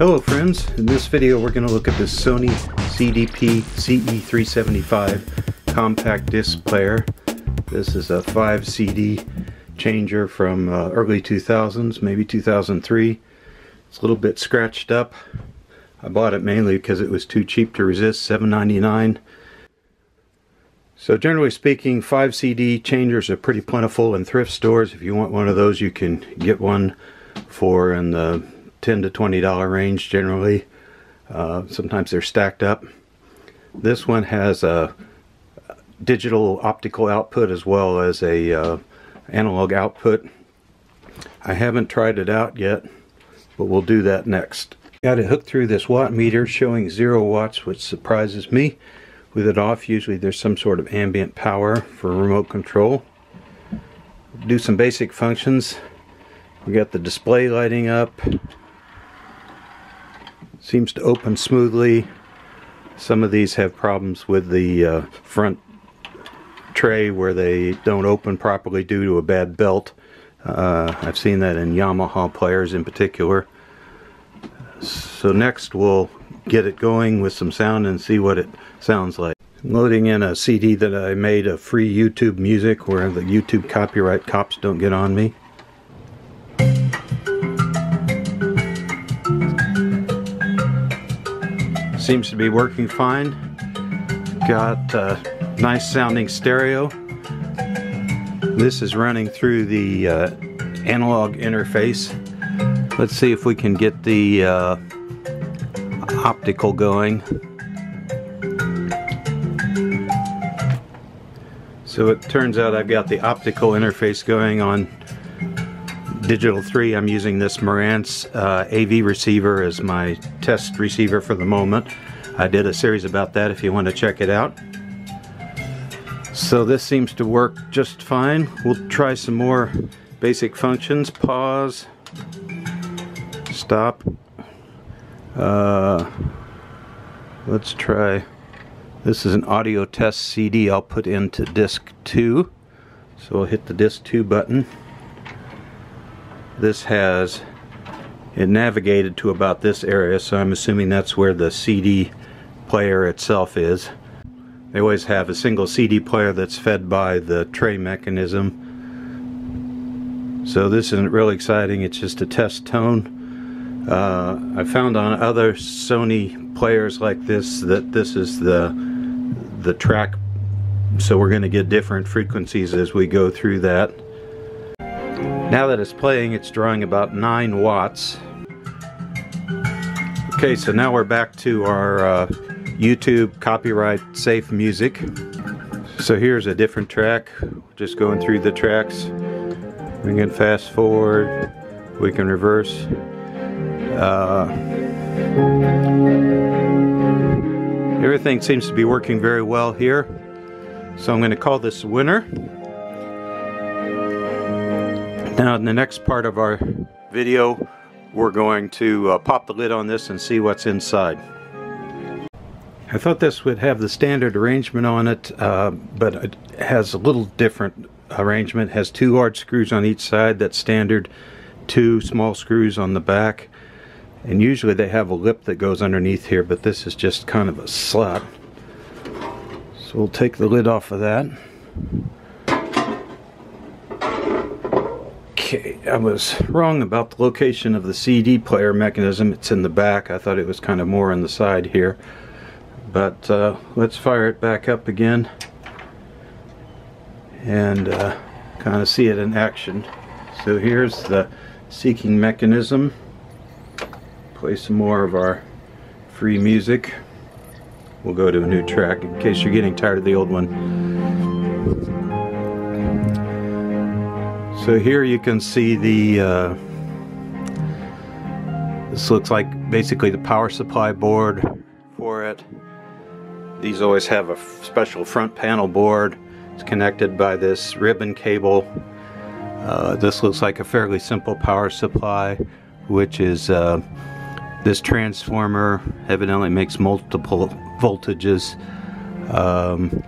Hello friends, in this video we're going to look at the Sony CDP CE375 compact disc player. This is a 5 CD changer from uh, early 2000s, maybe 2003. It's a little bit scratched up. I bought it mainly because it was too cheap to resist, $7.99. So generally speaking, 5 CD changers are pretty plentiful in thrift stores. If you want one of those, you can get one for in the 10 to 20 dollar range generally. Uh, sometimes they're stacked up. This one has a digital optical output as well as a uh, analog output. I haven't tried it out yet but we'll do that next. Got it hooked through this watt meter showing zero watts which surprises me. With it off usually there's some sort of ambient power for remote control. Do some basic functions. We got the display lighting up seems to open smoothly. Some of these have problems with the uh, front tray where they don't open properly due to a bad belt. Uh, I've seen that in Yamaha players in particular. So next we'll get it going with some sound and see what it sounds like. I'm loading in a CD that I made of free YouTube music where the YouTube copyright cops don't get on me. Seems to be working fine. Got a nice sounding stereo. This is running through the uh, analog interface. Let's see if we can get the uh, optical going. So it turns out I've got the optical interface going on Digital 3, I'm using this Marantz uh, AV receiver as my test receiver for the moment. I did a series about that if you want to check it out. So this seems to work just fine. We'll try some more basic functions. Pause. Stop. Uh, let's try. This is an audio test CD I'll put into disc 2. So I'll hit the disc 2 button this has it navigated to about this area so I'm assuming that's where the CD player itself is. They always have a single CD player that's fed by the tray mechanism. So this isn't really exciting it's just a test tone. Uh, I found on other Sony players like this that this is the the track so we're going to get different frequencies as we go through that now that it's playing, it's drawing about 9 watts. Okay, so now we're back to our uh, YouTube copyright safe music. So here's a different track, just going through the tracks. We can fast forward, we can reverse. Uh, everything seems to be working very well here. So I'm going to call this winner. Now in the next part of our video we're going to uh, pop the lid on this and see what's inside. I thought this would have the standard arrangement on it uh, but it has a little different arrangement. It has two large screws on each side that's standard, two small screws on the back and usually they have a lip that goes underneath here but this is just kind of a slot. So we'll take the lid off of that. Okay, I was wrong about the location of the CD player mechanism. It's in the back. I thought it was kind of more on the side here. But uh, let's fire it back up again and uh, kind of see it in action. So here's the seeking mechanism. Play some more of our free music. We'll go to a new track in case you're getting tired of the old one. So here you can see the, uh, this looks like basically the power supply board for it. These always have a special front panel board. It's connected by this ribbon cable. Uh, this looks like a fairly simple power supply, which is uh, this transformer evidently makes multiple voltages. Um,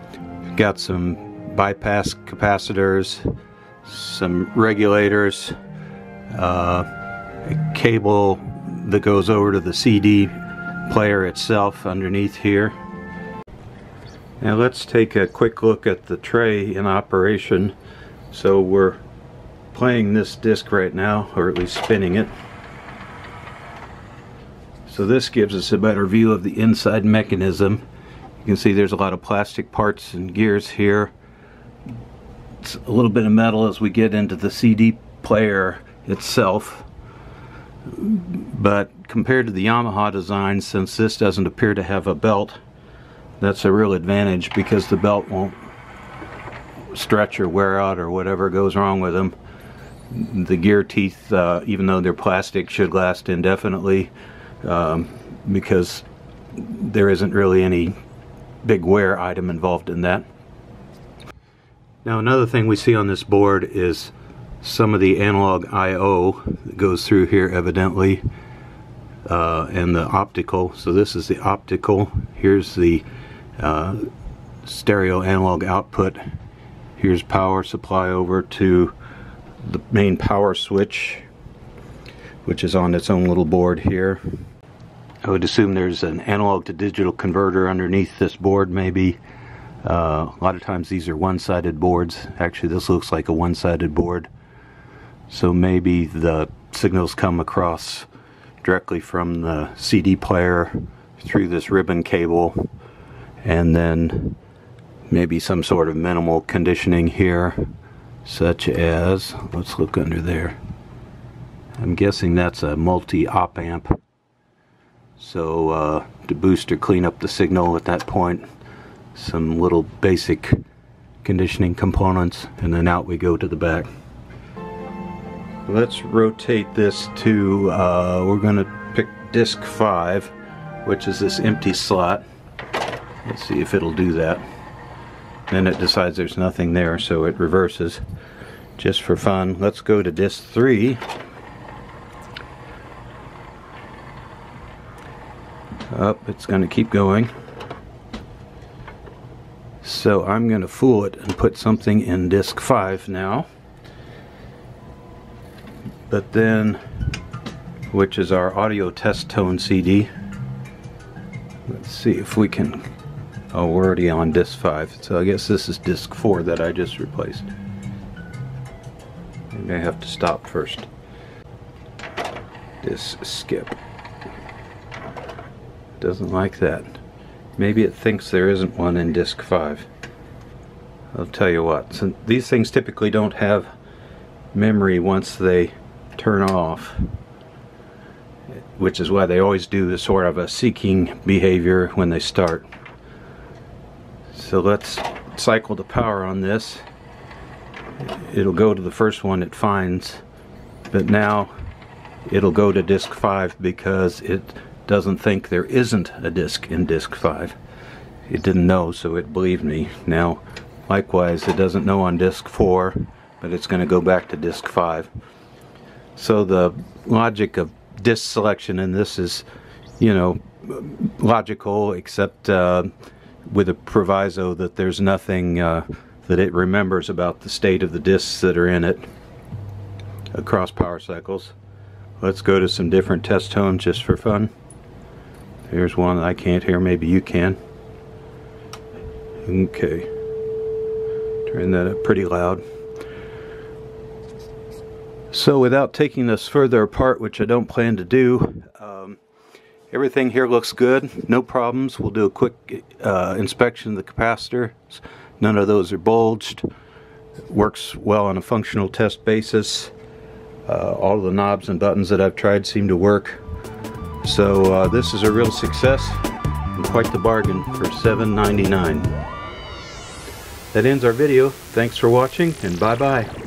got some bypass capacitors some regulators, uh, a cable that goes over to the CD player itself underneath here. Now let's take a quick look at the tray in operation. So we're playing this disc right now, or at least spinning it. So this gives us a better view of the inside mechanism. You can see there's a lot of plastic parts and gears here. It's a little bit of metal as we get into the CD player itself. But compared to the Yamaha design, since this doesn't appear to have a belt, that's a real advantage because the belt won't stretch or wear out or whatever goes wrong with them. The gear teeth, uh, even though they're plastic, should last indefinitely um, because there isn't really any big wear item involved in that. Now another thing we see on this board is some of the analog I.O. that goes through here evidently uh, and the optical. So this is the optical. Here's the uh, stereo analog output. Here's power supply over to the main power switch which is on its own little board here. I would assume there's an analog to digital converter underneath this board maybe. Uh, a lot of times these are one-sided boards. Actually this looks like a one-sided board. So maybe the signals come across directly from the CD player through this ribbon cable and then maybe some sort of minimal conditioning here such as let's look under there I'm guessing that's a multi-op amp so uh, to boost or clean up the signal at that point some little basic conditioning components and then out we go to the back let's rotate this to uh, we're gonna pick disk 5 which is this empty slot Let's see if it'll do that. Then it decides there's nothing there, so it reverses. Just for fun, let's go to disc 3. Up, it's going to keep going. So I'm going to fool it and put something in disc 5 now. But then, which is our audio test tone CD. Let's see if we can Oh, we're already on disc 5, so I guess this is disc 4 that I just replaced. I may have to stop first. Disc skip. Doesn't like that. Maybe it thinks there isn't one in disc 5. I'll tell you what, so these things typically don't have memory once they turn off which is why they always do the sort of a seeking behavior when they start. So let's cycle the power on this. It'll go to the first one it finds, but now it'll go to disk 5 because it doesn't think there isn't a disk in disk 5. It didn't know, so it believed me. Now, likewise, it doesn't know on disk 4, but it's going to go back to disk 5. So the logic of disk selection in this is, you know, logical, except uh, with a proviso that there's nothing uh, that it remembers about the state of the discs that are in it across power cycles. Let's go to some different test tones just for fun. Here's one I can't hear, maybe you can. Okay. Turn that up pretty loud. So without taking this further apart, which I don't plan to do, um, Everything here looks good, no problems. We'll do a quick uh, inspection of the capacitors. None of those are bulged. Works well on a functional test basis. Uh, all the knobs and buttons that I've tried seem to work. So uh, this is a real success and quite the bargain for $7.99. That ends our video. Thanks for watching and bye bye.